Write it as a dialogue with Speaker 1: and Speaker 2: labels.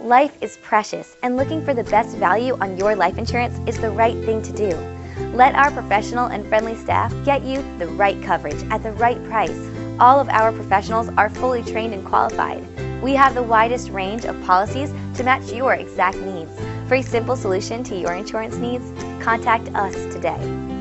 Speaker 1: Life is precious, and looking for the best value on your life insurance is the right thing to do. Let our professional and friendly staff get you the right coverage at the right price. All of our professionals are fully trained and qualified. We have the widest range of policies to match your exact needs. For a simple solution to your insurance needs, contact us today.